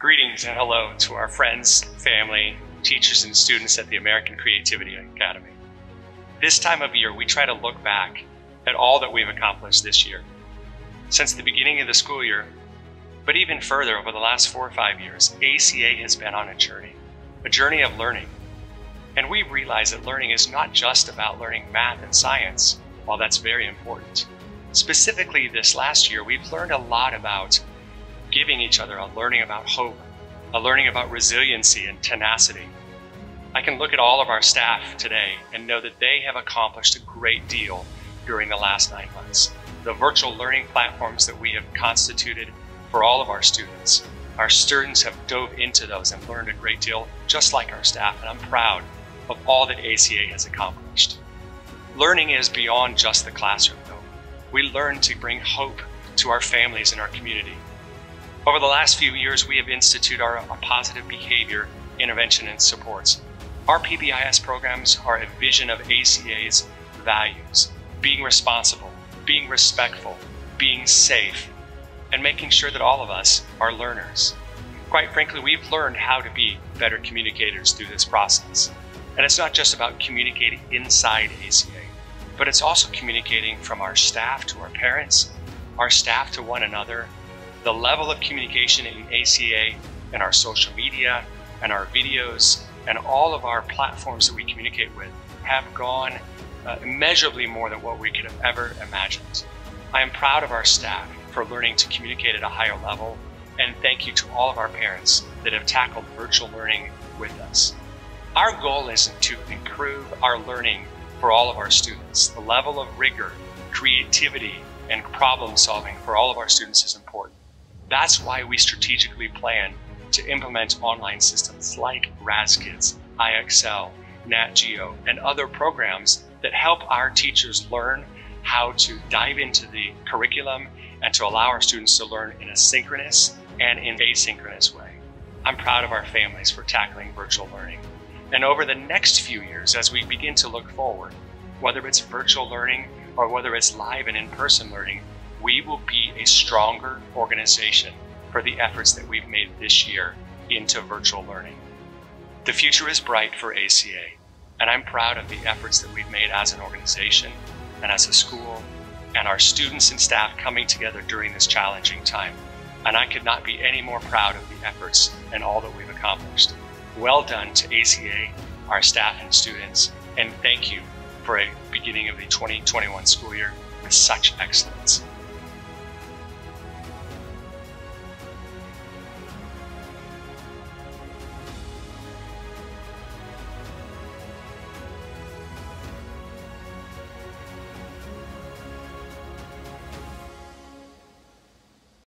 Greetings and hello to our friends, family, teachers, and students at the American Creativity Academy. This time of year, we try to look back at all that we've accomplished this year. Since the beginning of the school year, but even further over the last four or five years, ACA has been on a journey, a journey of learning. And we realize that learning is not just about learning math and science, while that's very important. Specifically, this last year, we've learned a lot about giving each other a learning about hope, a learning about resiliency and tenacity. I can look at all of our staff today and know that they have accomplished a great deal during the last nine months. The virtual learning platforms that we have constituted for all of our students, our students have dove into those and learned a great deal, just like our staff, and I'm proud of all that ACA has accomplished. Learning is beyond just the classroom, though. We learn to bring hope to our families and our community. Over the last few years, we have instituted our, positive behavior intervention and supports. Our PBIS programs are a vision of ACA's values, being responsible, being respectful, being safe, and making sure that all of us are learners. Quite frankly, we've learned how to be better communicators through this process. And it's not just about communicating inside ACA, but it's also communicating from our staff to our parents, our staff to one another, the level of communication in ACA and our social media and our videos and all of our platforms that we communicate with have gone uh, immeasurably more than what we could have ever imagined. I am proud of our staff for learning to communicate at a higher level and thank you to all of our parents that have tackled virtual learning with us. Our goal isn't to improve our learning for all of our students. The level of rigor, creativity, and problem solving for all of our students is important. That's why we strategically plan to implement online systems like RazKids, IXL, NatGeo, and other programs that help our teachers learn how to dive into the curriculum and to allow our students to learn in a synchronous and in asynchronous way. I'm proud of our families for tackling virtual learning. And over the next few years, as we begin to look forward, whether it's virtual learning or whether it's live and in-person learning, we will be a stronger organization for the efforts that we've made this year into virtual learning. The future is bright for ACA, and I'm proud of the efforts that we've made as an organization and as a school and our students and staff coming together during this challenging time. And I could not be any more proud of the efforts and all that we've accomplished. Well done to ACA, our staff and students, and thank you for a beginning of the 2021 school year with such excellence.